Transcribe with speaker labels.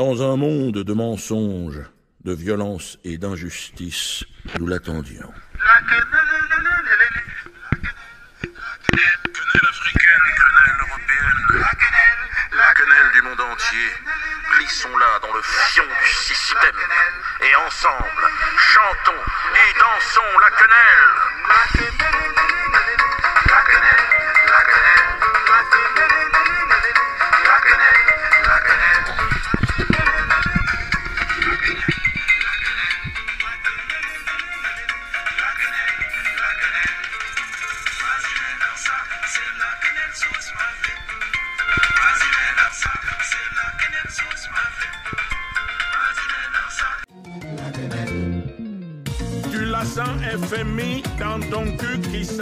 Speaker 1: Dans un monde de mensonges, de violence et d'injustice, nous l'attendions.
Speaker 2: Quenelle africaine, quenelle européenne, la quenelle du monde entier. Glissons-la dans le fion du système. Et ensemble, chantons et dansons la quenelle.
Speaker 1: Du latin FMI dans ton cul qui se.